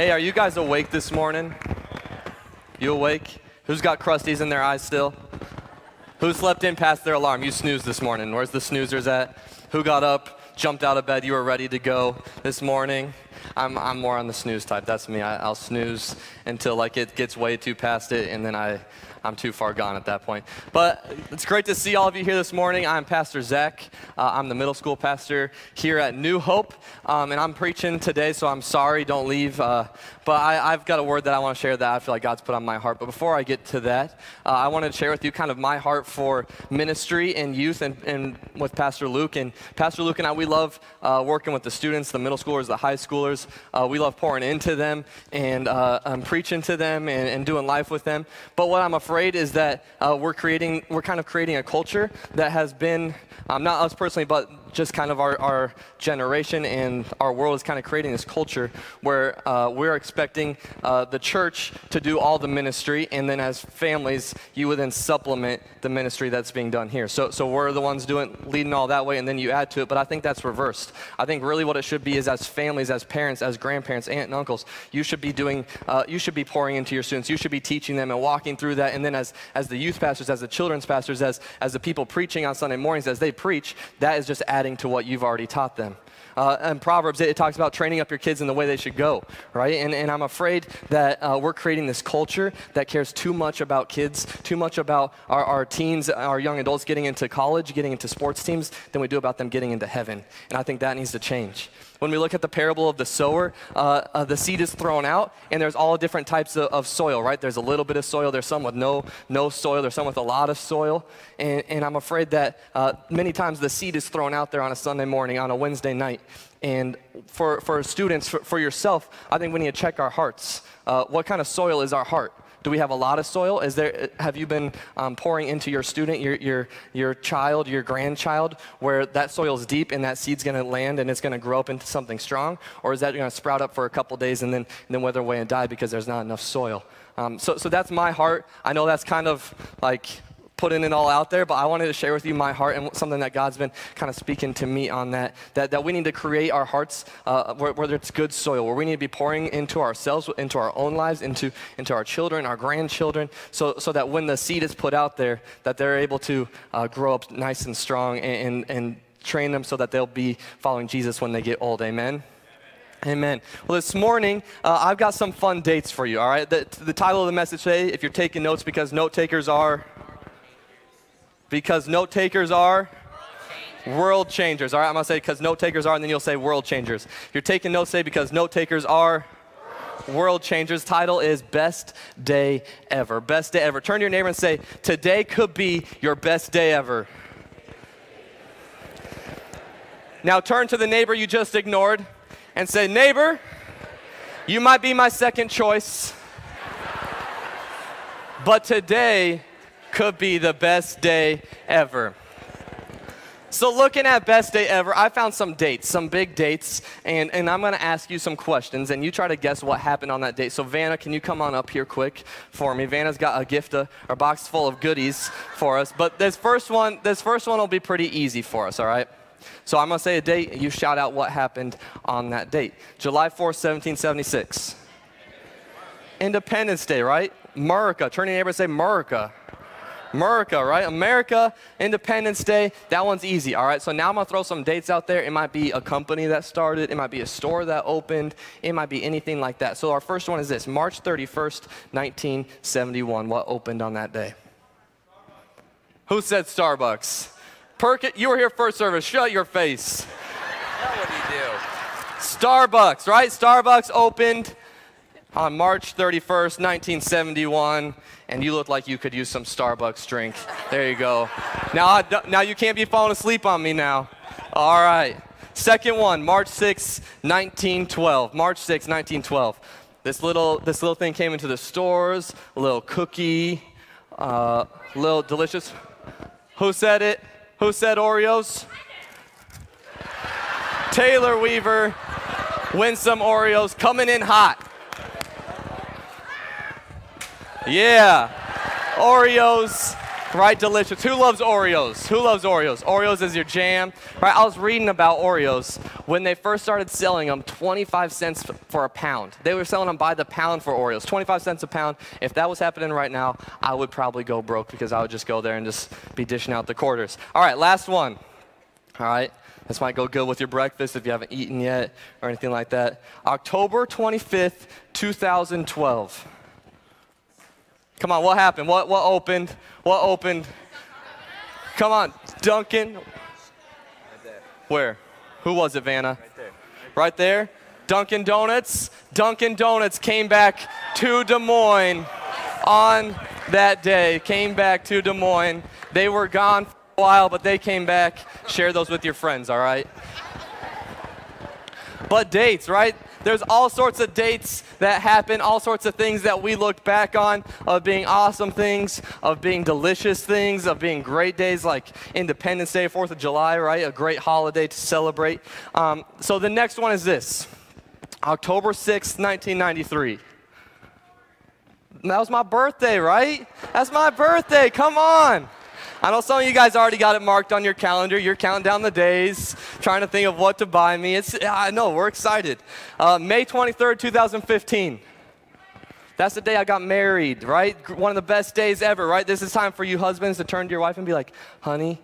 Hey, are you guys awake this morning? You awake? Who's got crusties in their eyes still? Who slept in past their alarm? You snoozed this morning. Where's the snoozers at? Who got up, jumped out of bed, you were ready to go this morning? I'm, I'm more on the snooze type. That's me. I, I'll snooze until like it gets way too past it, and then I, I'm too far gone at that point. But it's great to see all of you here this morning. I'm Pastor Zach. Uh, I'm the middle school pastor here at New Hope, um, and I'm preaching today, so I'm sorry, don't leave. Uh, but I, have got a word that I want to share that I feel like God's put on my heart. But before I get to that, uh, I want to share with you kind of my heart for ministry and youth and, and with Pastor Luke. And Pastor Luke and I, we love uh, working with the students, the middle schoolers, the high schoolers. Uh, we love pouring into them and uh, um, preaching to them and, and, doing life with them. But what I'm afraid is that uh, we're creating, we're kind of creating a culture that has been, um, not us personally, but just kind of our, our generation and our world is kind of creating this culture where uh, we're expecting uh, the church to do all the ministry, and then as families, you would then supplement the ministry that's being done here. So, so we're the ones doing leading all that way, and then you add to it. But I think that's reversed. I think really what it should be is as families, as parents, as grandparents, aunt and uncles, you should be doing, uh, you should be pouring into your students. You should be teaching them and walking through that. And then as as the youth pastors, as the children's pastors, as as the people preaching on Sunday mornings, as they preach, that is just adding to what you've already taught them. Uh, in Proverbs, it, it, talks about training up your kids in the way they should go, right? And, and I'm afraid that uh, we're creating this culture that cares too much about kids, too much about our, our teens, our young adults getting into college, getting into sports teams, than we do about them getting into heaven. And I think that needs to change. When we look at the parable of the sower, uh, uh, the seed is thrown out, and there's all different types of, of, soil, right? There's a little bit of soil, there's some with no, no soil, there's some with a lot of soil. And, and I'm afraid that uh, many times the seed is thrown out there on a Sunday morning, on a Wednesday night. And for, for students, for, for yourself, I think we need to check our hearts. Uh, what kind of soil is our heart? Do we have a lot of soil? Is there, have you been um, pouring into your student, your, your, your child, your grandchild, where that soil is deep and that seed's going to land and it's going to grow up into something strong? Or is that going to sprout up for a couple days and then, and then wither away and die because there's not enough soil? Um, so, so that's my heart. I know that's kind of like putting it all out there, but I wanted to share with you my heart and something that God's been kind of speaking to me on that. That, that we need to create our hearts, uh, whether it's good soil, where we need to be pouring into ourselves, into our own lives, into, into our children, our grandchildren, so, so that when the seed is put out there, that they're able to uh, grow up nice and strong and, and, and train them so that they'll be following Jesus when they get old. Amen. Amen. Well, this morning, uh, I've got some fun dates for you, all right? The, the title of the message today, if you're taking notes, because note takers are because note takers are world changers. All right, I'm going to say because note takers are, and then you'll say world changers. If you're taking notes, say because note takers are world changers. Title is Best Day Ever. Best Day Ever. Turn to your neighbor and say, Today could be your best day ever. Now turn to the neighbor you just ignored and say, Neighbor, you might be my second choice, but today could be the best day ever. So, looking at best day ever, I found some dates, some big dates, and, and I'm going to ask you some questions, and you try to guess what happened on that date. So, Vanna, can you come on up here quick for me? Vanna's got a gift, a, a box full of goodies for us. But this first one, this first one will be pretty easy for us, all right? So, I'm going to say a date, and you shout out what happened on that date. July 4th, 1776. Independence Day, right? America. Turn your neighbor and say, America. America, right? America, Independence Day. That one's easy, all right? So now I'm going to throw some dates out there. It might be a company that started, it might be a store that opened, it might be anything like that. So our first one is this March 31st, 1971. What opened on that day? Who said Starbucks? Perkit, you were here first service. Shut your face. What would you do? Starbucks, right? Starbucks opened on March 31st, 1971, and you look like you could use some Starbucks drink. There you go. Now, now you can't be falling asleep on me now. All right. Second one, March 6, 1912. March 6, 1912. This little, this little thing came into the stores, a little cookie, a uh, little delicious. Who said it? Who said Oreos? Taylor Weaver, wins some Oreos, coming in hot. Yeah. Oreos Right, delicious. Who loves Oreos? Who loves Oreos? Oreos is your jam. Right, I was reading about Oreos when they first started selling them, 25 cents for a pound. They were selling them by the pound for Oreos, 25 cents a pound. If that was happening right now, I would probably go broke because I would just go there and just be dishing out the quarters. All right, last one. All right, this might go good with your breakfast if you haven't eaten yet or anything like that. October 25th, 2012. Come on, what happened? What, what opened? What opened? Come on, Duncan. Right. Where? Who was it, Vanna? Right there. Right there? Dunkin' Donuts. Dunkin' Donuts came back to Des Moines on that day. Came back to Des Moines. They were gone for a while, but they came back. Share those with your friends, all right? But dates, right? There's all sorts of dates that happen, all sorts of things that we look back on of being awesome things, of being delicious things, of being great days like Independence Day, 4th of July, right? A great holiday to celebrate. Um, so the next one is this October 6th, 1993. That was my birthday, right? That's my birthday. Come on. I know some of you guys already got it marked on your calendar. You're counting down the days, trying to think of what to buy me. It's, I know, we're excited. Uh, May 23rd, 2015. That's the day I got married, right? One of the best days ever, right? This is time for you husbands to turn to your wife and be like, honey,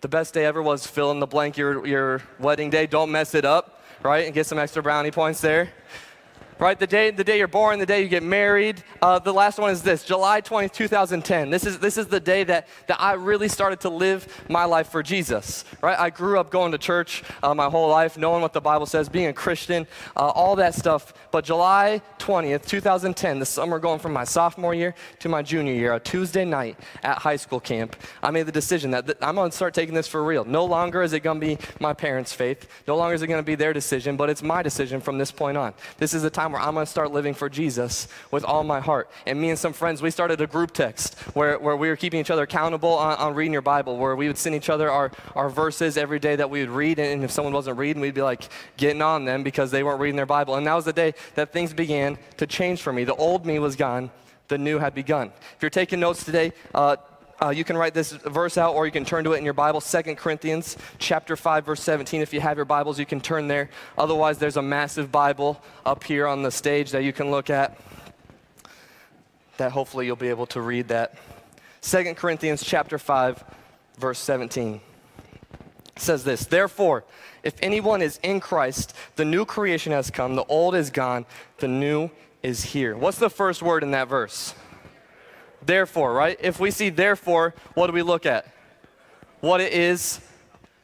the best day ever was fill in the blank your, your wedding day. Don't mess it up, right? And get some extra brownie points there right? The day, the day you're born, the day you get married. Uh, the last one is this, July 20, 2010. This is, this is the day that, that I really started to live my life for Jesus, right? I grew up going to church uh, my whole life, knowing what the Bible says, being a Christian, uh, all that stuff. But July 20th, 2010, the summer going from my sophomore year to my junior year, a Tuesday night at high school camp, I made the decision that th- I'm going to start taking this for real. No longer is it going to be my parents' faith. No longer is it going to be their decision, but it's my decision from this point on. This is the time time where I'm going to start living for Jesus with all my heart. And me and some friends, we started a group text where, where we were keeping each other accountable on, on reading your Bible, where we would send each other our, our verses every day that we would read. And if someone wasn't reading, we'd be like getting on them because they weren't reading their Bible. And that was the day that things began to change for me. The old me was gone, the new had begun. If you're taking notes today, uh, uh, you can write this verse out or you can turn to it in your Bible, 2 Corinthians chapter 5, verse 17. If you have your Bibles, you can turn there. Otherwise, there's a massive Bible up here on the stage that you can look at. That hopefully you'll be able to read that. 2 Corinthians chapter 5, verse 17 says this Therefore, if anyone is in Christ, the new creation has come, the old is gone, the new is here. What's the first word in that verse? Therefore, right? If we see therefore, what do we look at? What it is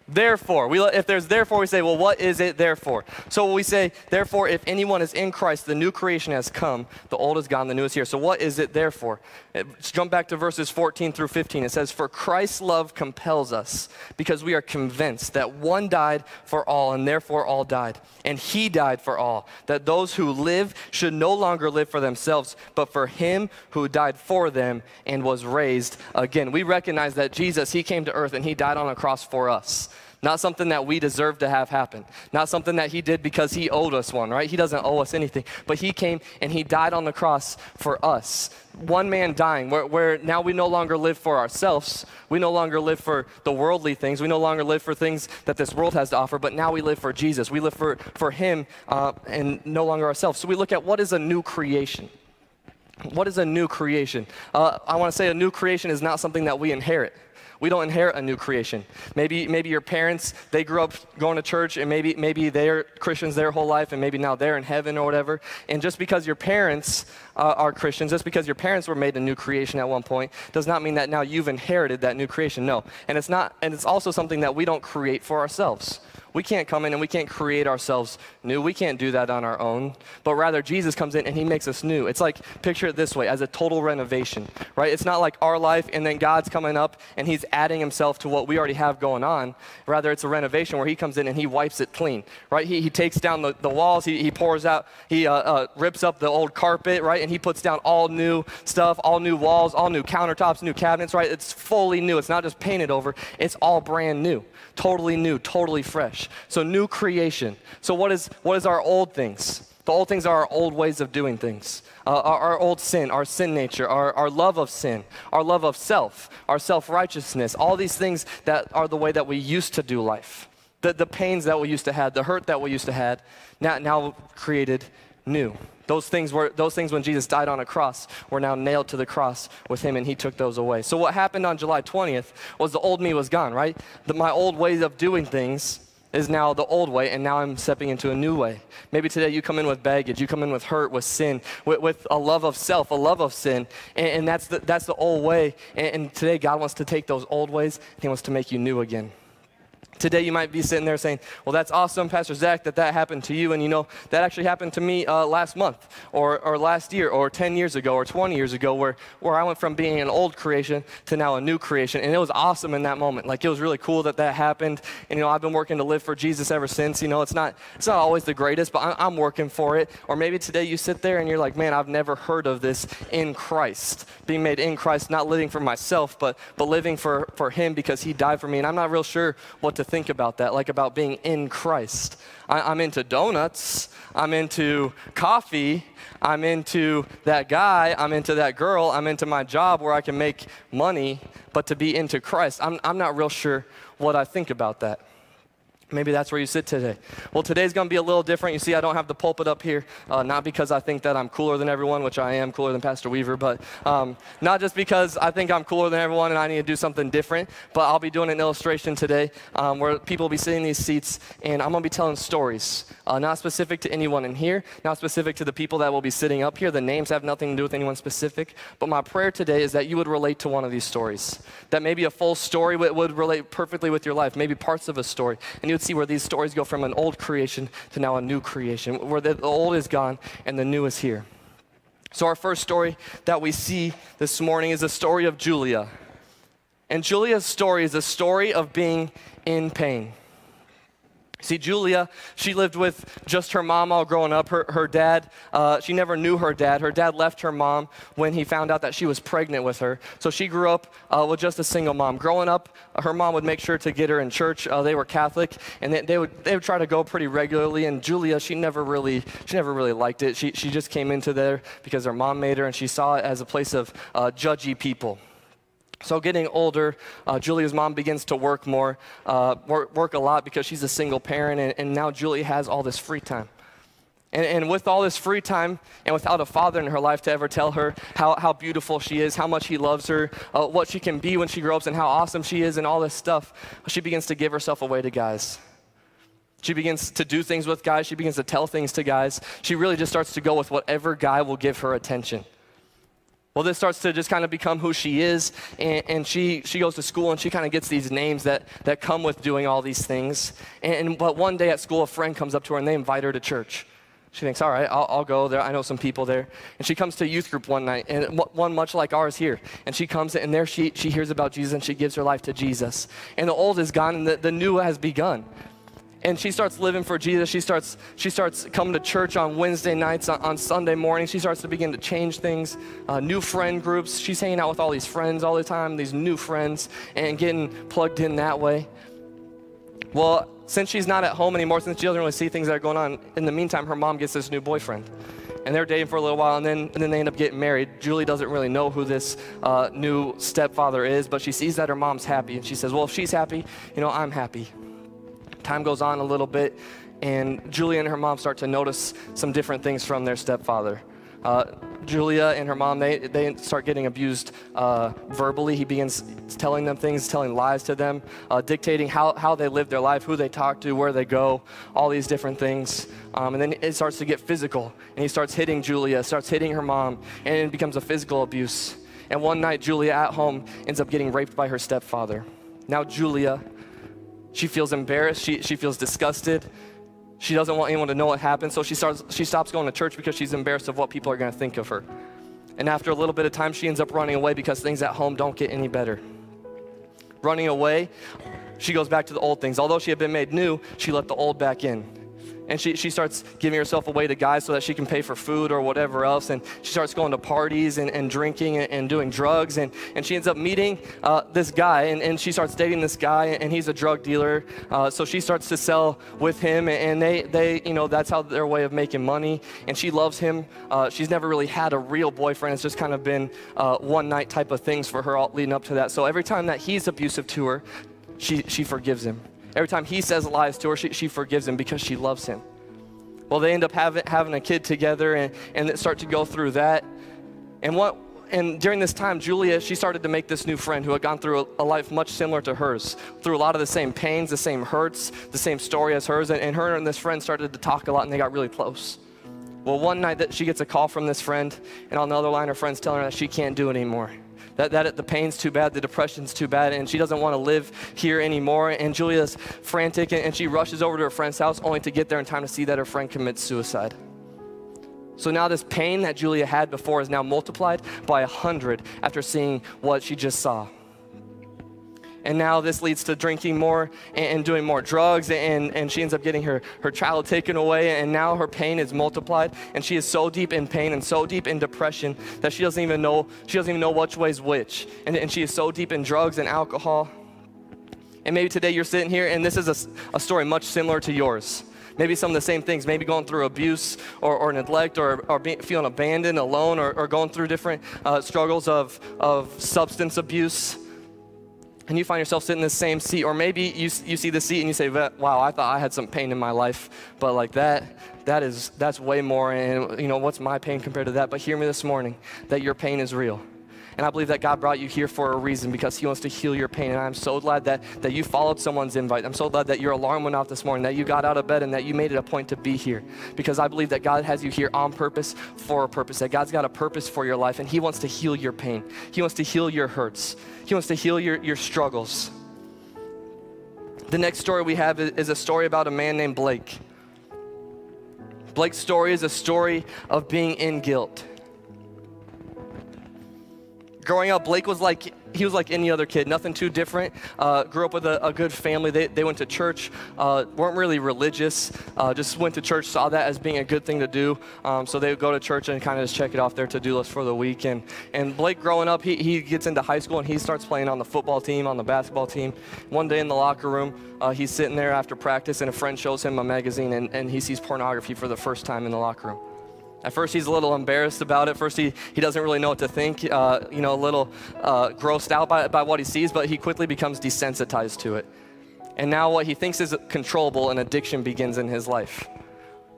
Therefore, we, if there's therefore, we say, well, what is it therefore? So we say, therefore, if anyone is in Christ, the new creation has come, the old is gone, the new is here. So what is it therefore? Let's jump back to verses 14 through 15. It says, For Christ's love compels us, because we are convinced that one died for all, and therefore all died. And he died for all, that those who live should no longer live for themselves, but for him who died for them and was raised again. We recognize that Jesus, he came to earth and he died on a cross for us. Not something that we deserve to have happen. Not something that he did because he owed us one, right? He doesn't owe us anything. But he came and he died on the cross for us. One man dying, where, where now we no longer live for ourselves. We no longer live for the worldly things. We no longer live for things that this world has to offer, but now we live for Jesus. We live for, for him uh, and no longer ourselves. So we look at what is a new creation. What is a new creation? Uh, I want to say a new creation is not something that we inherit. We don't inherit a new creation. Maybe, maybe your parents, they grew up going to church and maybe, maybe they're Christians their whole life and maybe now they're in heaven or whatever. And just because your parents uh, are Christians, just because your parents were made a new creation at one point, does not mean that now you've inherited that new creation. No. And it's not, and it's also something that we don't create for ourselves. We can't come in and we can't create ourselves new. We can't do that on our own. But rather, Jesus comes in and he makes us new. It's like, picture it this way as a total renovation, right? It's not like our life and then God's coming up and he's adding himself to what we already have going on. Rather, it's a renovation where he comes in and he wipes it clean, right? He, he takes down the, the walls, he, he pours out, he uh, uh, rips up the old carpet, right? And he puts down all new stuff, all new walls, all new countertops, new cabinets, right? It's fully new. It's not just painted over, it's all brand new, totally new, totally fresh. So new creation. So what is what is our old things? The old things are our old ways of doing things, uh, our, our, old sin, our sin nature, our, our love of sin, our love of self, our self righteousness, all these things that are the way that we used to do life. The, the pains that we used to have, the hurt that we used to have, now, now created new. Those things were those things when Jesus died on a cross were now nailed to the cross with him and he took those away. So what happened on July 20th was the old me was gone, right? The, my old ways of doing things is now the old way, and now I'm stepping into a new way. Maybe today you come in with baggage, you come in with hurt, with sin, with, with a love of self, a love of sin, and, and that's, the, that's the old way. And, and today God wants to take those old ways, and He wants to make you new again. Today, you might be sitting there saying, Well, that's awesome, Pastor Zach, that that happened to you. And you know, that actually happened to me uh, last month, or, or last year, or 10 years ago, or 20 years ago, where, where I went from being an old creation to now a new creation. And it was awesome in that moment. Like, it was really cool that that happened. And, you know, I've been working to live for Jesus ever since. You know, it's not, it's not always the greatest, but I'm, I'm working for it. Or maybe today you sit there and you're like, Man, I've never heard of this in Christ. Being made in Christ, not living for myself, but, but living for, for Him because He died for me. And I'm not real sure what to think about that, like about being in Christ. I, am into donuts, I'm into coffee, I'm into that guy, I'm into that girl, I'm into my job where I can make money, but to be into Christ, I'm, I'm not real sure what I think about that. Maybe that's where you sit today. Well, today's going to be a little different. You see, I don't have the pulpit up here, uh, not because I think that I'm cooler than everyone, which I am cooler than Pastor Weaver, but um, not just because I think I'm cooler than everyone and I need to do something different, but I'll be doing an illustration today um, where people will be sitting in these seats and I'm going to be telling stories, uh, not specific to anyone in here, not specific to the people that will be sitting up here. The names have nothing to do with anyone specific, but my prayer today is that you would relate to one of these stories, that maybe a full story would, would relate perfectly with your life, maybe parts of a story, and you would see where these stories go from an old creation to now a new creation, where the old is gone and the new is here. So, our first story that we see this morning is the story of Julia. And Julia's story is a story of being in pain. See, Julia, she lived with just her mom all growing up. Her, her dad, uh, she never knew her dad. Her dad left her mom when he found out that she was pregnant with her. So she grew up uh, with just a single mom. Growing up, her mom would make sure to get her in church. Uh, they were Catholic, and they, they, would, they would try to go pretty regularly. And Julia, she never really, she never really liked it. She, she just came into there because her mom made her, and she saw it as a place of uh, judgy people. So, getting older, uh, Julia's mom begins to work more, uh, work, work, a lot because she's a single parent, and, and now Julia has all this free time. And, and, with all this free time and without a father in her life to ever tell her how, how beautiful she is, how much he loves her, uh, what she can be when she grows up, and how awesome she is, and all this stuff, she begins to give herself away to guys. She begins to do things with guys. She begins to tell things to guys. She really just starts to go with whatever guy will give her attention. Well, this starts to just kind of become who she is, and, and she, she goes to school and she kind of gets these names that, that come with doing all these things. And, but one day at school, a friend comes up to her and they invite her to church. She thinks, all right, I'll, I'll go there. I know some people there. And she comes to youth group one night, and one much like ours here. And she comes, and there she, she hears about Jesus and she gives her life to Jesus. And the old is gone, and the, the new has begun and she starts living for Jesus. She starts, she starts coming to church on Wednesday nights, on, on Sunday morning. She starts to begin to change things, uh, new friend groups. She's hanging out with all these friends all the time, these new friends, and getting plugged in that way. Well, since she's not at home anymore, since she doesn't really see things that are going on, in the meantime, her mom gets this new boyfriend. And they're dating for a little while, and then, and then they end up getting married. Julie doesn't really know who this uh, new stepfather is, but she sees that her mom's happy, and she says, Well, if she's happy, you know, I'm happy. Time goes on a little bit, and Julia and her mom start to notice some different things from their stepfather. Uh, Julia and her mom, they, they start getting abused uh, verbally. He begins telling them things, telling lies to them, uh, dictating how, how they live their life, who they talk to, where they go, all these different things. Um, and then it starts to get physical. And he starts hitting Julia, starts hitting her mom, and it becomes a physical abuse. And one night, Julia at home ends up getting raped by her stepfather. Now, Julia she feels embarrassed. She, she feels disgusted. She doesn't want anyone to know what happened. So she, starts, she stops going to church because she's embarrassed of what people are going to think of her. And after a little bit of time, she ends up running away because things at home don't get any better. Running away, she goes back to the old things. Although she had been made new, she let the old back in. And she, she starts giving herself away to guys so that she can pay for food or whatever else. And she starts going to parties and, and drinking and, and, doing drugs. And, and she ends up meeting uh, this guy, and, and she starts dating this guy, and he's a drug dealer. Uh, so she starts to sell with him, and they, they, you know, that's how their way of making money. And she loves him. Uh, she's never really had a real boyfriend. It's just kind of been uh, one night type of things for her all leading up to that. So every time that he's abusive to her, she, she forgives him. Every time he says lies to her, she, she forgives him because she loves him. Well, they end up having, having a kid together and, and start to go through that. And what and during this time, Julia, she started to make this new friend who had gone through a, a, life much similar to hers, through a lot of the same pains, the same hurts, the same story as hers. And, and her and this friend started to talk a lot and they got really close. Well, one night that she gets a call from this friend, and on the other line, her friend's telling her that she can't do it anymore that, that the pain's too bad, the depression's too bad, and she doesn't want to live here anymore. And Julia's frantic, and, and she rushes over to her friend's house only to get there in time to see that her friend commits suicide. So now this pain that Julia had before is now multiplied by a hundred after seeing what she just saw and now this leads to drinking more and, doing more drugs and, and she ends up getting her, her child taken away and now her pain is multiplied and she is so deep in pain and so deep in depression that she doesn't even know she doesn't even know which way's which. And, and she is so deep in drugs and alcohol. And maybe today you're sitting here and this is a, a story much similar to yours. Maybe some of the same things, maybe going through abuse or, or neglect or, or being, feeling abandoned, alone, or, or going through different uh, struggles of, of substance abuse and you find yourself sitting in the same seat, or maybe you, you see the seat and you say, wow, I thought I had some pain in my life, but like that, that is, that's way more, and you know, what's my pain compared to that? But hear me this morning, that your pain is real. And I believe that God brought you here for a reason because He wants to heal your pain. And I'm so glad that, that you followed someone's invite. I'm so glad that your alarm went off this morning, that you got out of bed, and that you made it a point to be here. Because I believe that God has you here on purpose for a purpose, that God's got a purpose for your life, and He wants to heal your pain. He wants to heal your hurts, He wants to heal your, your struggles. The next story we have is a story about a man named Blake. Blake's story is a story of being in guilt growing up, Blake was like, he was like any other kid, nothing too different. Uh, grew up with a, a, good family. They, they went to church, uh, weren't really religious, uh, just went to church, saw that as being a good thing to do. Um, so they would go to church and kind of just check it off their to do list for the week. And, and Blake, growing up, he, he gets into high school and he starts playing on the football team, on the basketball team. One day in the locker room, uh, he's sitting there after practice and a friend shows him a magazine and, and he sees pornography for the first time in the locker room. At first, he's a little embarrassed about it. First, he, he doesn't really know what to think, uh, you know, a little uh, grossed out by, by what he sees, but he quickly becomes desensitized to it. And now, what he thinks is controllable, an addiction begins in his life.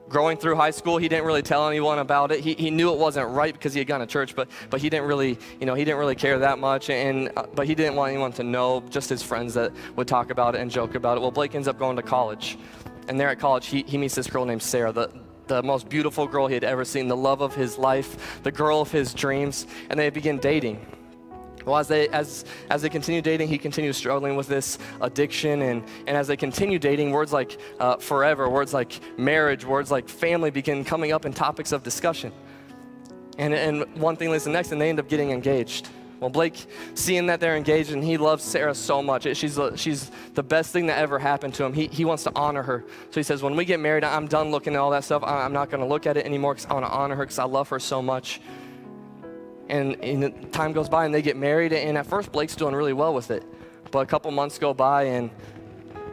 Growing through high school, he didn't really tell anyone about it. He, he knew it wasn't right because he had gone to church, but, but he didn't really, you know, he didn't really care that much. And, uh, but he didn't want anyone to know, just his friends that would talk about it and joke about it. Well, Blake ends up going to college. And there at college, he, he meets this girl named Sarah. The, the most beautiful girl he had ever seen, the love of his life, the girl of his dreams, and they begin dating. Well, as they, as, as they continue dating, he continues struggling with this addiction. And, and as they continue dating, words like uh, forever, words like marriage, words like family begin coming up in topics of discussion. And, and one thing leads to the next, and they end up getting engaged. Well, Blake, seeing that they're engaged and he loves Sarah so much, she's, uh, she's the best thing that ever happened to him. He, he wants to honor her. So he says, When we get married, I'm done looking at all that stuff. I'm not going to look at it anymore because I want to honor her because I love her so much. And, and time goes by and they get married. And at first, Blake's doing really well with it. But a couple months go by and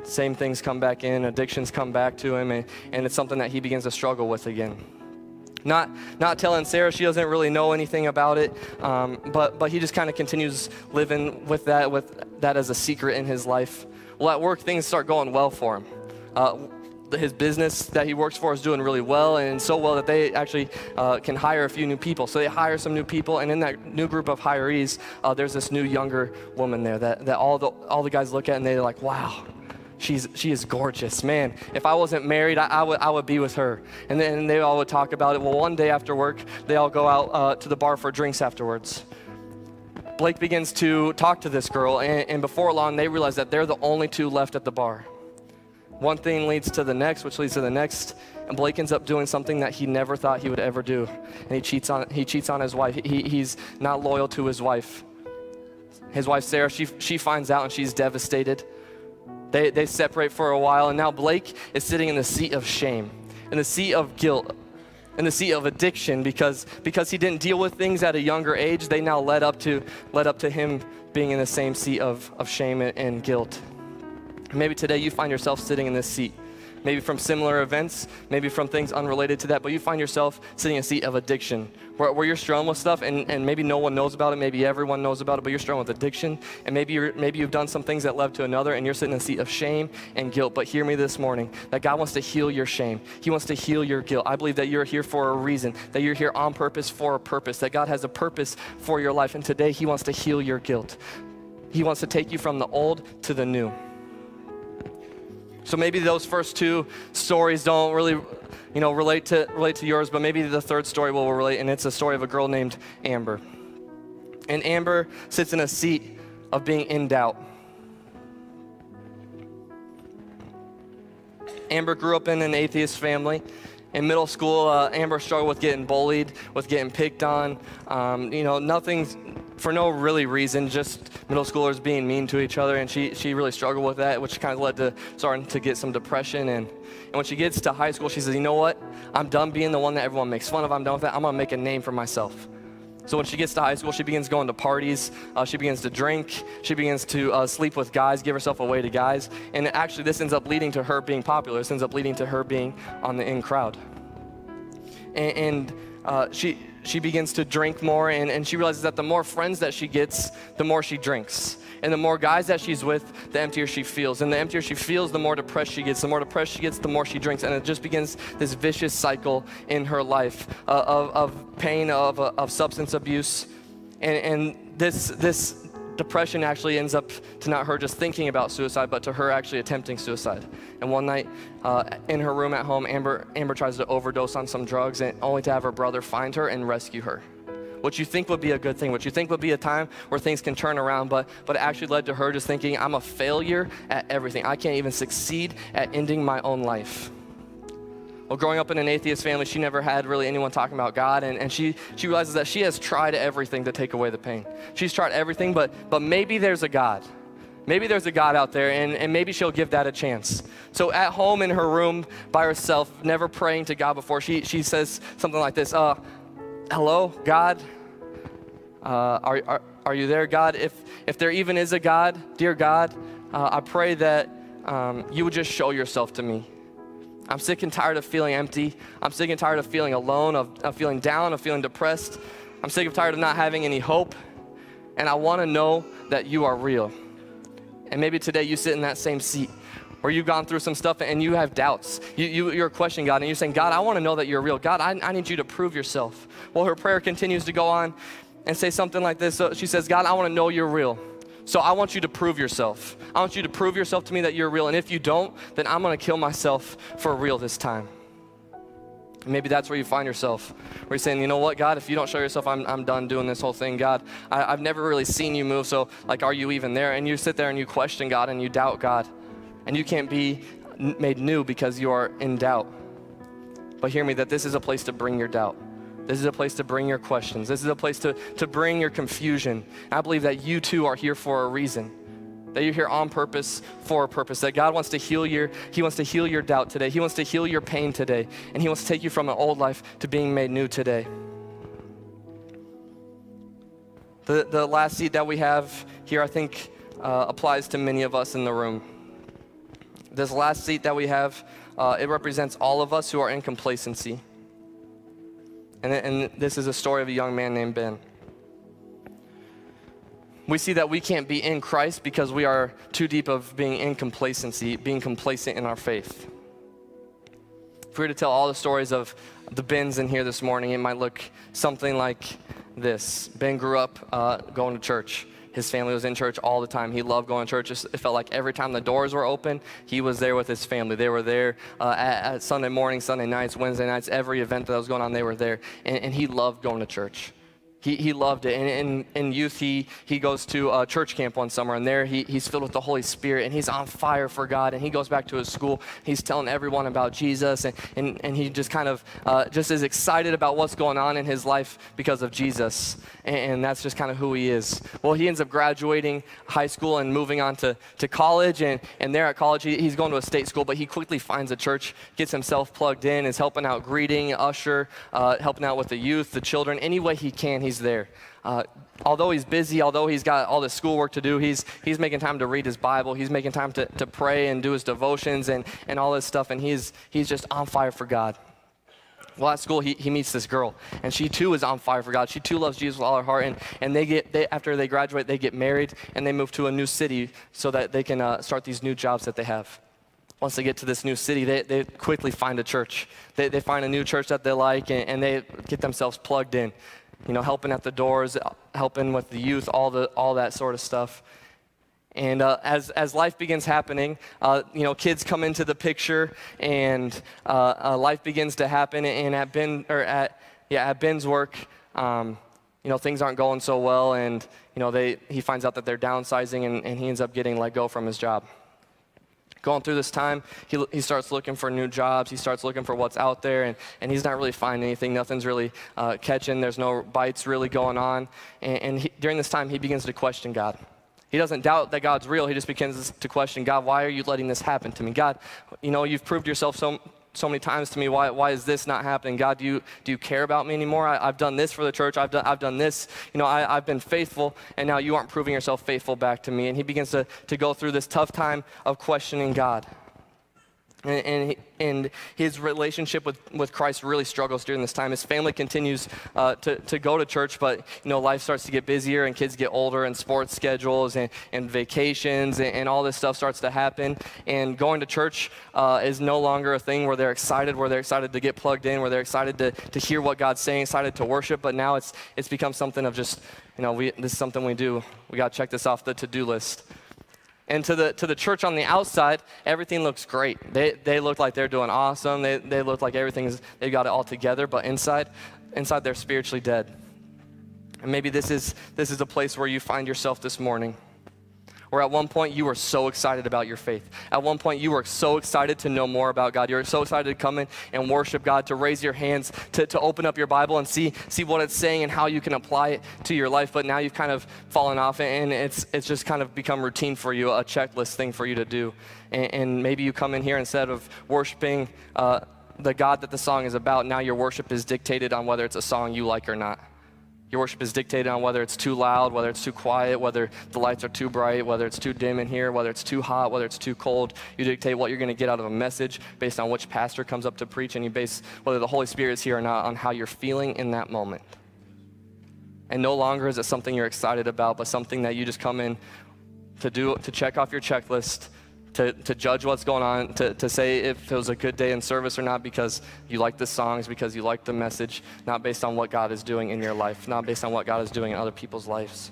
same things come back in, addictions come back to him, and, and it's something that he begins to struggle with again. Not, not telling Sarah, she doesn't really know anything about it, um, but, but he just kind of continues living with that, with that as a secret in his life. Well, at work, things start going well for him. Uh, his business that he works for is doing really well, and so well that they actually uh, can hire a few new people. So they hire some new people, and in that new group of hirees, uh, there's this new younger woman there that, that all, the, all the guys look at and they're like, wow, she's, she is gorgeous. Man, if I wasn't married, I, I, would, I would be with her. And then they all would talk about it. Well, one day after work, they all go out uh, to the bar for drinks afterwards. Blake begins to talk to this girl, and, and before long, they realize that they're the only two left at the bar. One thing leads to the next, which leads to the next, and Blake ends up doing something that he never thought he would ever do. And he cheats on, he cheats on his wife. He, he's not loyal to his wife. His wife, Sarah, she, she finds out and she's devastated. They, they separate for a while, and now Blake is sitting in the seat of shame. in the seat of guilt, in the seat of addiction because, because he didn't deal with things at a younger age, they now led up to, led up to him being in the same seat of, of shame and, and guilt. Maybe today you find yourself sitting in this seat maybe from similar events, maybe from things unrelated to that, but you find yourself sitting in a seat of addiction where, where you're struggling with stuff and, and maybe no one knows about it, maybe everyone knows about it, but you're struggling with addiction and maybe, you're, maybe you've done some things that led to another and you're sitting in a seat of shame and guilt. But hear me this morning that God wants to heal your shame, He wants to heal your guilt. I believe that you're here for a reason, that you're here on purpose for a purpose, that God has a purpose for your life, and today He wants to heal your guilt. He wants to take you from the old to the new. So maybe those first two stories don't really, you know, relate to relate to yours, but maybe the third story will relate, and it's a story of a girl named Amber. And Amber sits in a seat of being in doubt. Amber grew up in an atheist family. In middle school, uh, Amber struggled with getting bullied, with getting picked on. Um, you know, nothing for no really reason, just middle schoolers being mean to each other, and she, she really struggled with that, which kind of led to starting to get some depression. And, and when she gets to high school, she says, you know what? I'm done being the one that everyone makes fun of. I'm done with that. I'm gonna make a name for myself. So when she gets to high school, she begins going to parties. Uh, she begins to drink. She begins to uh, sleep with guys, give herself away to guys. And actually, this ends up leading to her being popular. This ends up leading to her being on the in crowd. And, and uh, she she begins to drink more and, and she realizes that the more friends that she gets, the more she drinks. And the more guys that she's with, the emptier she feels. And the emptier she feels, the more depressed she gets. The more depressed she gets, the more she drinks. And it just begins this vicious cycle in her life uh, of, of pain, of, of substance abuse. And, and this, this depression actually ends up to not her just thinking about suicide, but to her actually attempting suicide. And one night uh, in her room at home, Amber, Amber tries to overdose on some drugs, and only to have her brother find her and rescue her. What you think would be a good thing, what you think would be a time where things can turn around, but, but it actually led to her just thinking, I'm a failure at everything. I can't even succeed at ending my own life. Well, growing up in an atheist family, she never had really anyone talking about God, and, and she, she realizes that she has tried everything to take away the pain. She's tried everything, but, but maybe there's a God. Maybe there's a God out there, and, and maybe she'll give that a chance. So at home in her room by herself, never praying to God before, she, she says something like this uh, Hello, God? Uh, are, are, are you there, God? If, if there even is a God, dear God, uh, I pray that um, you would just show yourself to me. I'm sick and tired of feeling empty. I'm sick and tired of feeling alone, of, of feeling down, of feeling depressed. I'm sick and tired of not having any hope. And I want to know that you are real. And maybe today you sit in that same seat or you've gone through some stuff and you have doubts. You, you, you're questioning God and you're saying, God, I want to know that you're real. God, I, I need you to prove yourself. Well, her prayer continues to go on and say something like this. So she says, God, I want to know you're real. So I want you to prove yourself. I want you to prove yourself to me that you're real. And if you don't, then I'm going to kill myself for real this time. Maybe that's where you find yourself, where you're saying, you know what, God, if you don't show yourself, I'm, I'm done doing this whole thing. God, I, I've never really seen you move, so like, are you even there? And you sit there and you question God and you doubt God, and you can't be made new because you are in doubt. But hear me that this is a place to bring your doubt. This is a place to bring your questions. This is a place to, to bring your confusion. I believe that you too are here for a reason. That you're here on purpose for a purpose. That God wants to heal your, He wants to heal your doubt today. He wants to heal your pain today. And He wants to take you from an old life to being made new today. The, the last seat that we have here, I think, uh, applies to many of us in the room. This last seat that we have, uh, it represents all of us who are in complacency. And, and this is a story of a young man named Ben. We see that we can't be in Christ because we are too deep of being in complacency, being complacent in our faith. If we were to tell all the stories of the Bens in here this morning, it might look something like this. Ben grew up uh, going to church. His family was in church all the time. He loved going to church. It felt like every time the doors were open, he was there with his family. They were there uh, at, at, Sunday morning, Sunday nights, Wednesday nights, every event that was going on, they were there. And, and he loved going to church. He, he loved it. And in, in youth, he, he goes to a church camp one summer, and there he, he's filled with the Holy Spirit, and he's on fire for God. And he goes back to his school. He's telling everyone about Jesus, and, and, and he just kind of uh, just is excited about what's going on in his life because of Jesus. And, and that's just kind of who he is. Well, he ends up graduating high school and moving on to, to college. And, and there at college, he, he's going to a state school, but he quickly finds a church, gets himself plugged in, is helping out greeting, usher, uh, helping out with the youth, the children, any way he can. He's he's there. Uh, although he's busy, although he's got all this schoolwork to do, he's, he's making time to read his Bible. He's making time to, to pray and do his devotions and, and all this stuff. And he's, he's just on fire for God. Well, at school, he, he meets this girl, and she too is on fire for God. She too loves Jesus with all her heart. And, and they get, they, after they graduate, they get married and they move to a new city so that they can uh, start these new jobs that they have once they get to this new city, they, they quickly find a church. They, they find a new church that they like and, and they get themselves plugged in you know, helping at the doors, helping with the youth, all, the, all that sort of stuff. And uh, as, as life begins happening, uh, you know, kids come into the picture and uh, uh life begins to happen. And at Ben, or at, yeah, at Ben's work, um, you know, things aren't going so well. And, you know, they, he finds out that they're downsizing and, and he ends up getting let go from his job going through this time, he, he starts looking for new jobs. He starts looking for what's out there, and, and he's not really finding anything. Nothing's really uh, catching. There's no bites really going on. And, and he, during this time, he begins to question God. He doesn't doubt that God's real. He just begins to question God, why are you letting this happen to me? God, you know, you've proved yourself so, so many times to me, why, why is this not happening? God, do you, do you care about me anymore? I, have done this for the church. I've done, I've done this. You know, I, I've been faithful, and now you aren't proving yourself faithful back to me. And he begins to, to go through this tough time of questioning God. And, and, his relationship with, with Christ really struggles during this time. His family continues uh, to, to go to church, but you know, life starts to get busier and kids get older and sports schedules and, and vacations and, and all this stuff starts to happen. And going to church uh, is no longer a thing where they're excited, where they're excited to get plugged in, where they're excited to, to hear what God's saying, excited to worship. But now it's, it's become something of just, you know, we, this is something we do. We got to check this off the to-do list. And to the, to the church on the outside, everything looks great. They, they look like they're doing awesome. They, they look like everything's, they've got it all together, but inside, inside they're spiritually dead. And maybe this is, this is a place where you find yourself this morning. Or at one point you were so excited about your faith. At one point you were so excited to know more about God. You're so excited to come in and worship God, to raise your hands, to, to open up your Bible and see, see what it's saying and how you can apply it to your life. But now you've kind of fallen off and it's, it's just kind of become routine for you, a checklist thing for you to do. And, and maybe you come in here instead of worshiping uh, the God that the song is about, now your worship is dictated on whether it's a song you like or not. Your worship is dictated on whether it's too loud, whether it's too quiet, whether the lights are too bright, whether it's too dim in here, whether it's too hot, whether it's too cold. You dictate what you're going to get out of a message based on which pastor comes up to preach, and you base whether the Holy Spirit is here or not on how you're feeling in that moment. And no longer is it something you're excited about, but something that you just come in to do to check off your checklist to, to judge what's going on, to, to say if it was a good day in service or not because you like the songs, because you like the message, not based on what God is doing in your life, not based on what God is doing in other people's lives.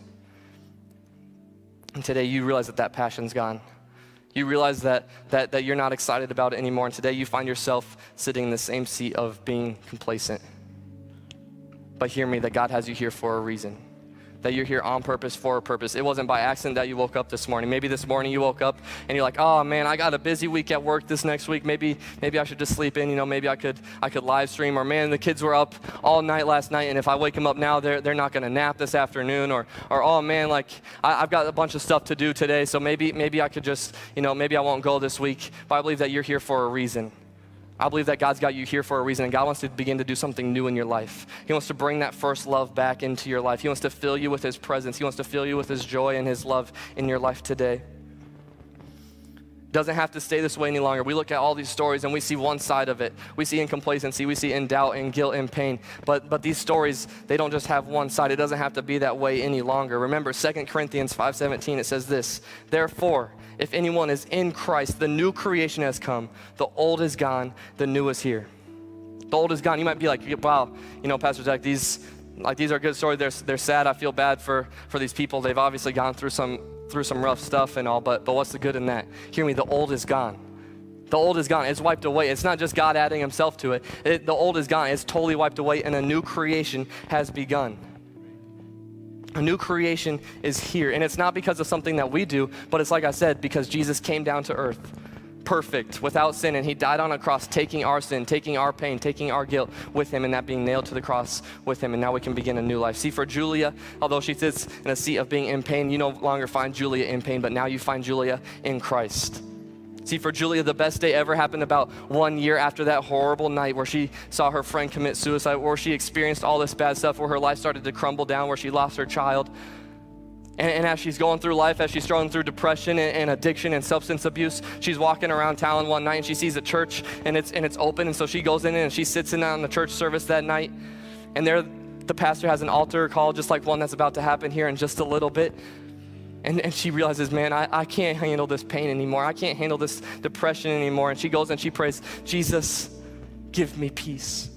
And today you realize that that passion's gone. You realize that, that, that you're not excited about it anymore. And today you find yourself sitting in the same seat of being complacent. But hear me, that God has you here for a reason that you're here on purpose for a purpose. It wasn't by accident that you woke up this morning. Maybe this morning you woke up and you're like, "Oh man, I got a busy week at work this next week. Maybe maybe I should just sleep in. You know, maybe I could I could live stream. Or man, the kids were up all night last night, and if I wake them up now, they're they're not going to nap this afternoon. Or or oh man, like I, have got a bunch of stuff to do today, so maybe maybe I could just you know maybe I won't go this week. But I believe that you're here for a reason. I believe that God's got you here for a reason, and God wants to begin to do something new in your life. He wants to bring that first love back into your life. He wants to fill you with His presence. He wants to fill you with His joy and His love in your life today. Doesn't have to stay this way any longer. We look at all these stories and we see one side of it. We see in complacency, we see in doubt and guilt and pain. But but these stories, they don't just have one side. It doesn't have to be that way any longer. Remember 2 Corinthians 5:17 it says this, "Therefore, if anyone is in Christ, the new creation has come. The old is gone, the new is here. The old is gone. You might be like, wow, you know, Pastor Zach, these like these are good stories. They're, they're sad. I feel bad for, for these people. They've obviously gone through some through some rough stuff and all, but but what's the good in that? Hear me, the old is gone. The old is gone. It's wiped away. It's not just God adding himself to it. it the old is gone. It's totally wiped away, and a new creation has begun. A new creation is here. And it's not because of something that we do, but it's like I said, because Jesus came down to earth perfect, without sin, and he died on a cross, taking our sin, taking our pain, taking our guilt with him, and that being nailed to the cross with him. And now we can begin a new life. See, for Julia, although she sits in a seat of being in pain, you no longer find Julia in pain, but now you find Julia in Christ. See, for Julia, the best day ever happened about one year after that horrible night where she saw her friend commit suicide, where she experienced all this bad stuff, where her life started to crumble down, where she lost her child. And, and as she's going through life, as she's struggling through depression and, and, addiction and substance abuse, she's walking around town one night and she sees a church and it's, and it's open. And so she goes in and she sits in on the church service that night. And there, the pastor has an altar call, just like one that's about to happen here in just a little bit. And, and she realizes, man, I, I can't handle this pain anymore. I can't handle this depression anymore. And she goes and she prays, Jesus, give me peace.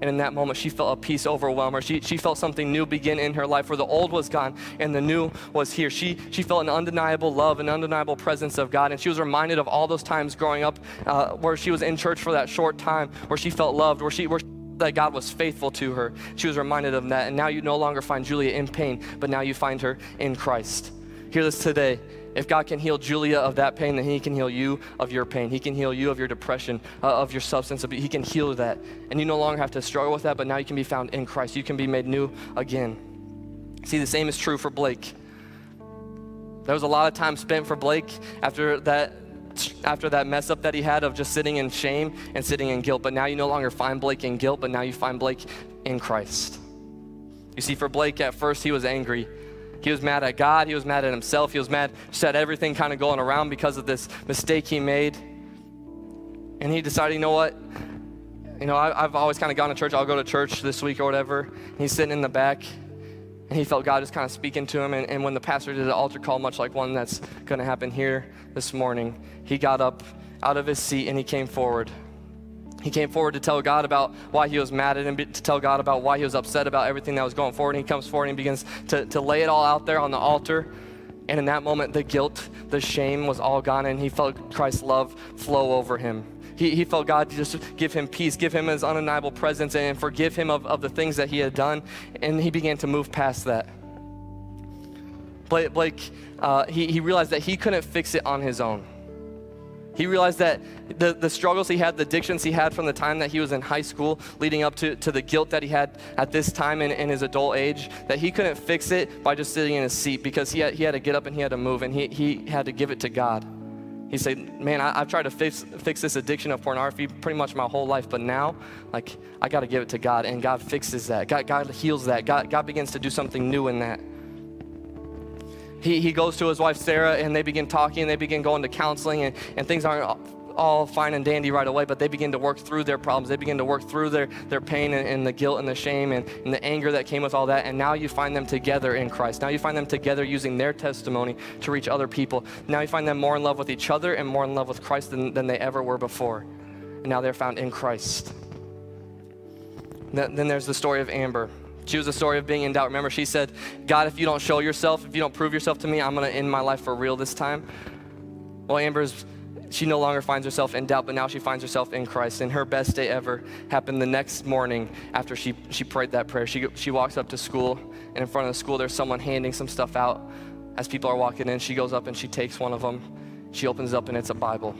And in that moment, she felt a peace overwhelm her. She, she felt something new begin in her life where the old was gone and the new was here. She, she felt an undeniable love, an undeniable presence of God. And she was reminded of all those times growing up uh, where she was in church for that short time, where she felt loved, where she, where that God was faithful to her. She was reminded of that. And now you no longer find Julia in pain, but now you find her in Christ. Hear this today. If God can heal Julia of that pain, then He can heal you of your pain. He can heal you of your depression, uh, of your substance abuse. He can heal that. And you no longer have to struggle with that, but now you can be found in Christ. You can be made new again. See, the same is true for Blake. There was a lot of time spent for Blake after that after that mess up that he had of just sitting in shame and sitting in guilt. But now you no longer find Blake in guilt, but now you find Blake in Christ. You see, for Blake, at first he was angry. He was mad at God. He was mad at himself. He was mad, just at everything kind of going around because of this mistake he made. And he decided, you know what? You know, I, have always kind of gone to church. I'll go to church this week or whatever. And he's sitting in the back, and he felt God just kind of speaking to him. And, and when the pastor did the altar call, much like one that's going to happen here this morning, he got up out of his seat and he came forward. He came forward to tell God about why he was mad at him, to tell God about why he was upset about everything that was going forward. And he comes forward and begins to, to lay it all out there on the altar. And in that moment, the guilt, the shame was all gone, and he felt Christ's love flow over him. He, he felt God just give him peace, give him his undeniable presence, and forgive him of, of the things that he had done. And he began to move past that. Blake, Blake uh, he, he realized that he couldn't fix it on his own. He realized that the, the struggles he had, the addictions he had from the time that he was in high school, leading up to, to the guilt that he had at this time in, in his adult age, that he couldn't fix it by just sitting in his seat because he had, he had to get up and he had to move and he, he had to give it to God. He said, Man, I, have tried to fix, fix this addiction of pornography pretty much my whole life, but now, like, I got to give it to God, and God fixes that. God, God heals that. God, God begins to do something new in that he, he goes to his wife Sarah and they begin talking, and they begin going to counseling, and, and things aren't all fine and dandy right away, but they begin to work through their problems. They begin to work through their, their pain and, and the guilt and the shame and, and, the anger that came with all that. And now you find them together in Christ. Now you find them together using their testimony to reach other people. Now you find them more in love with each other and more in love with Christ than, than they ever were before. And now they're found in Christ. Then there's the story of Amber. She was a story of being in doubt. Remember, she said, God, if you don't show yourself, if you don't prove yourself to me, I'm going to end my life for real this time. Well, Amber's, she no longer finds herself in doubt, but now she finds herself in Christ. And her best day ever happened the next morning after she, she prayed that prayer. She, she walks up to school, and in front of the school, there's someone handing some stuff out. As people are walking in, she goes up and she takes one of them. She opens it up, and it's a Bible.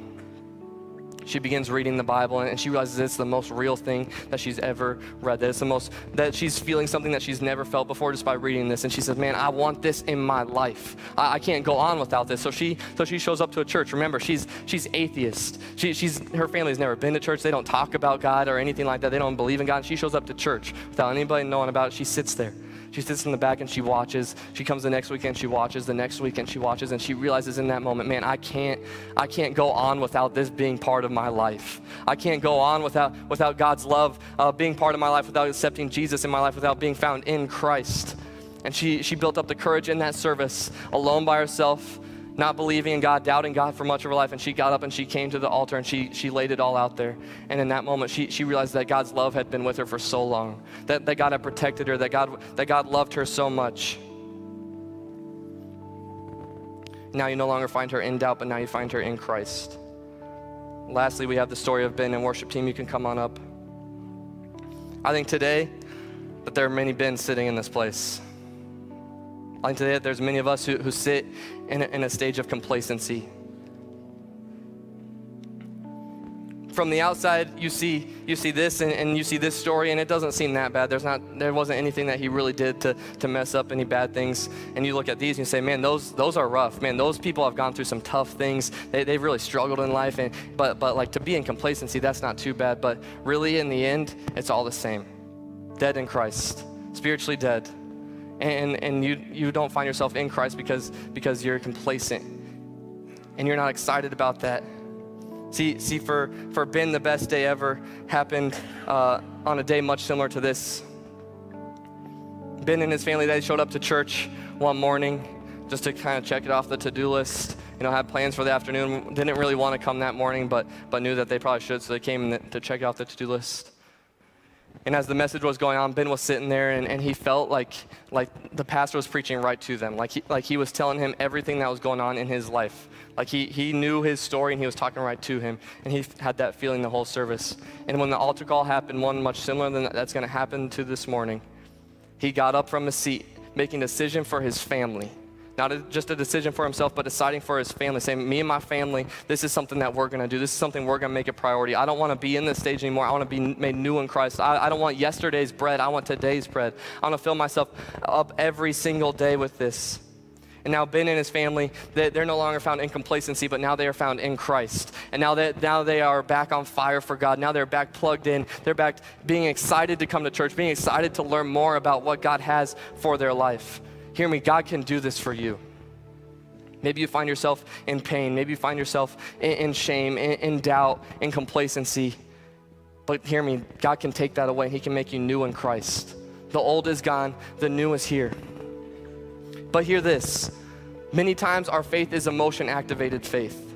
She begins reading the Bible and she realizes it's the most real thing that she's ever read. That it's the most, that she's feeling something that she's never felt before just by reading this. And she says, Man, I want this in my life. I, I can't go on without this. So she, so she shows up to a church. Remember, she's, she's atheist. She, she's, her family's never been to church. They don't talk about God or anything like that. They don't believe in God. And she shows up to church without anybody knowing about it. She sits there. She sits in the back and she watches. She comes the next weekend, she watches. The next weekend, she watches, and she realizes in that moment, man, I can't, I can't go on without this being part of my life. I can't go on without, without God's love uh, being part of my life, without accepting Jesus in my life, without being found in Christ. And she, she built up the courage in that service, alone by herself, not believing in God, doubting God for much of her life. And she got up and she came to the altar and she, she laid it all out there. And in that moment, she, she realized that God's love had been with her for so long, that, that God had protected her, that God, that God loved her so much. Now you no longer find her in doubt, but now you find her in Christ. Lastly, we have the story of Ben and worship team. You can come on up. I think today that there are many Bens sitting in this place. I think today, there's many of us who, who sit in a, in a stage of complacency. From the outside, you see, you see this and, and you see this story, and it doesn't seem that bad. There's not, there wasn't anything that he really did to, to mess up any bad things. And you look at these and you say, man, those, those are rough. Man, those people have gone through some tough things. They, they've really struggled in life. And, but, but like to be in complacency, that's not too bad. But really, in the end, it's all the same. Dead in Christ, spiritually dead and, and you, you don't find yourself in Christ because, because you're complacent and you're not excited about that. See, see for, for Ben, the best day ever happened uh, on a day much similar to this. Ben and his family, they showed up to church one morning just to kind of check it off the to-do list. You know, had plans for the afternoon. Didn't really want to come that morning, but, but knew that they probably should, so they came to check off the to-do list. And as the message was going on, Ben was sitting there and, and he felt like, like the pastor was preaching right to them. Like he, like he was telling him everything that was going on in his life. Like he, he knew his story and he was talking right to him. And he had that feeling the whole service. And when the altar call happened, one much similar than that, that's going to happen to this morning, he got up from his seat, making a decision for his family not a, just a decision for himself, but deciding for his family, saying, Me and my family, this is something that we're going to do. This is something we're going to make a priority. I don't want to be in this stage anymore. I want to be made new in Christ. I, I don't want yesterday's bread. I want today's bread. I want to fill myself up every single day with this. And now Ben and his family, they're no longer found in complacency, but now they are found in Christ. And now that now they are back on fire for God. Now they're back plugged in. They're back being excited to come to church, being excited to learn more about what God has for their life. Hear me, God can do this for you. Maybe you find yourself in pain. Maybe you find yourself in, in shame, in, in doubt, in complacency. But hear me, God can take that away. He can make you new in Christ. The old is gone, the new is here. But hear this many times our faith is motion activated faith.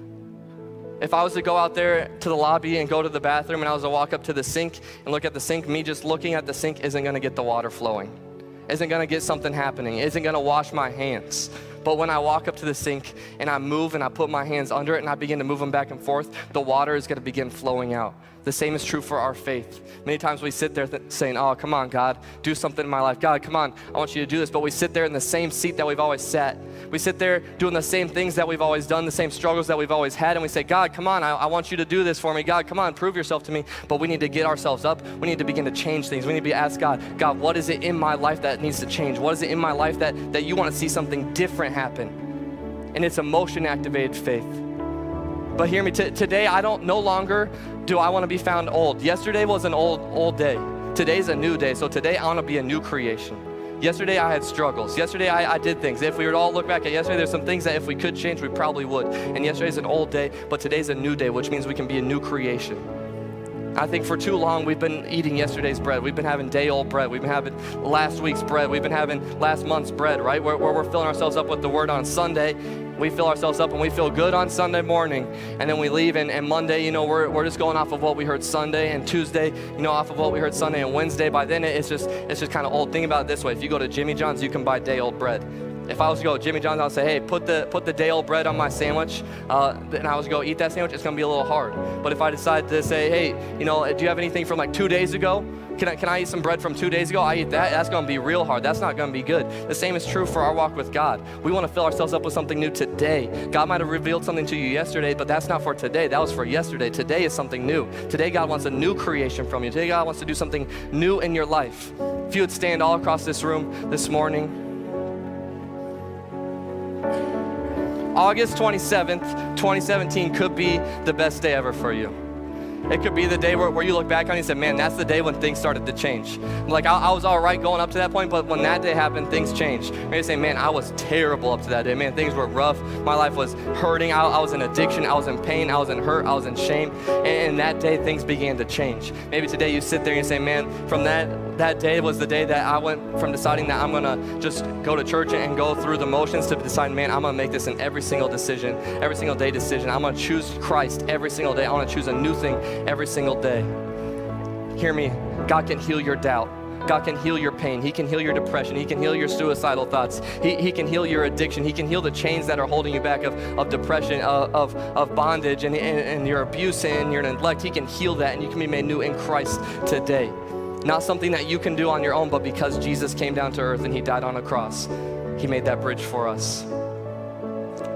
If I was to go out there to the lobby and go to the bathroom and I was to walk up to the sink and look at the sink, me just looking at the sink isn't gonna get the water flowing isn't gonna get something happening, isn't gonna wash my hands. But when I walk up to the sink and I move and I put my hands under it and I begin to move them back and forth, the water is gonna begin flowing out. The same is true for our faith. Many times we sit there th- saying, Oh, come on, God, do something in my life. God, come on, I want you to do this. But we sit there in the same seat that we've always sat. We sit there doing the same things that we've always done, the same struggles that we've always had. And we say, God, come on, I, I want you to do this for me. God, come on, prove yourself to me. But we need to get ourselves up. We need to begin to change things. We need to ask God, God, what is it in my life that needs to change? What is it in my life that, that you want to see something different happen? And it's motion activated faith. But hear me, t- today I don't no longer do I want to be found old. Yesterday was an old, old day. Today's a new day. So today I want to be a new creation. Yesterday I had struggles. Yesterday I, I, did things. If we were to all look back at yesterday, there's some things that if we could change, we probably would. And yesterday's an old day, but today's a new day, which means we can be a new creation. I think for too long we've been eating yesterday's bread. We've been having day old bread. We've been having last week's bread. We've been having last month's bread, right? Where, where we're filling ourselves up with the word on Sunday. We fill ourselves up and we feel good on Sunday morning. And then we leave, and, and Monday, you know, we're, we're just going off of what we heard Sunday, and Tuesday, you know, off of what we heard Sunday, and Wednesday. By then, it's just, it's just kind of old. Think about it this way if you go to Jimmy John's, you can buy day old bread if I was to go to Jimmy John's, I'll say, hey, put the put the day old bread on my sandwich, uh, and I was to go eat that sandwich, it's gonna be a little hard. But if I decide to say, hey, you know, do you have anything from like two days ago? Can I, can I eat some bread from two days ago? I eat that. That's going to be real hard. That's not going to be good. The same is true for our walk with God. We want to fill ourselves up with something new today. God might have revealed something to you yesterday, but that's not for today. That was for yesterday. Today is something new. Today, God wants a new creation from you. Today, God wants to do something new in your life. If you would stand all across this room this morning. August 27th, 2017 could be the best day ever for you. It could be the day where, where you look back on it and say, man, that's the day when things started to change. Like, I, I was all right going up to that point, but when that day happened, things changed. Maybe say, man, I was terrible up to that day. Man, things were rough. My life was hurting. I, I was in addiction. I was in pain. I was in hurt. I was in shame. And, and that day, things began to change. Maybe today you sit there and say, man, from that that day was the day that I went from deciding that I'm gonna just go to church and go through the motions to decide, man, I'm gonna make this in every single decision, every single day decision. I'm gonna choose Christ every single day. I wanna choose a new thing every single day. Hear me, God can heal your doubt. God can heal your pain. He can heal your depression. He can heal your suicidal thoughts. He, he can heal your addiction. He can heal the chains that are holding you back of, of depression, of, of, of bondage, and, and, and your abuse and your neglect. He can heal that, and you can be made new in Christ today. Not something that you can do on your own, but because Jesus came down to earth and he died on a cross, he made that bridge for us.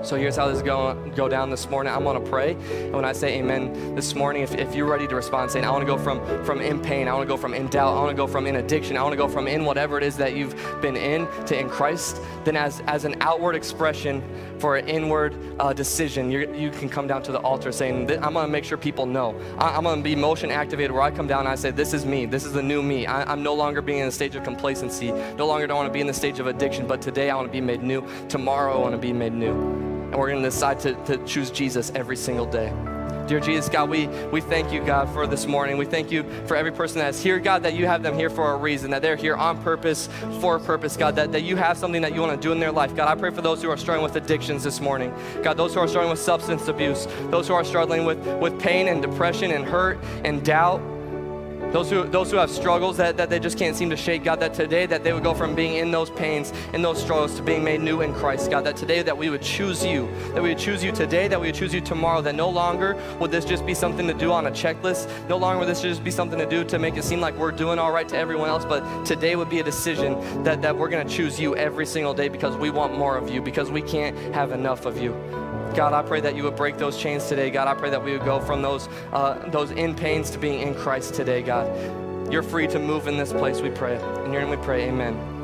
So here's how this is going go down this morning. I'm going to pray. And when I say amen this morning, if, if you're ready to respond, saying, I want to go from, from in pain, I want to go from in doubt, I want to go from in addiction, I want to go from in whatever it is that you've been in to in Christ, then as, as an outward expression for an inward uh, decision, you you can come down to the altar saying, I'm going to make sure people know. I, am going to be motion activated where I come down and I say, This is me. This is the new me. I, I'm no longer being in a stage of complacency. No longer do I want to be in the stage of addiction, but today I want to be made new. Tomorrow I want to be made new and we're going to decide to, to choose Jesus every single day. Dear Jesus, God, we, we thank you, God, for this morning. We thank you for every person that's here, God, that you have them here for a reason, that they're here on purpose, for a purpose, God, that, that you have something that you want to do in their life. God, I pray for those who are struggling with addictions this morning. God, those who are struggling with substance abuse, those who are struggling with, with pain and depression and hurt and doubt. Those who, those who have struggles that, that they just can't seem to shake, God, that today that they would go from being in those pains, in those struggles, to being made new in Christ, God, that today that we would choose you, that we would choose you today, that we would choose you tomorrow, that no longer would this just be something to do on a checklist, no longer would this just be something to do to make it seem like we're doing all right to everyone else, but today would be a decision that, that we're going to choose you every single day because we want more of you, because we can't have enough of you. God, I pray that you would break those chains today. God, I pray that we would go from those, uh, those in pains to being in Christ today, God. You're free to move in this place, we pray. In your name we pray, amen.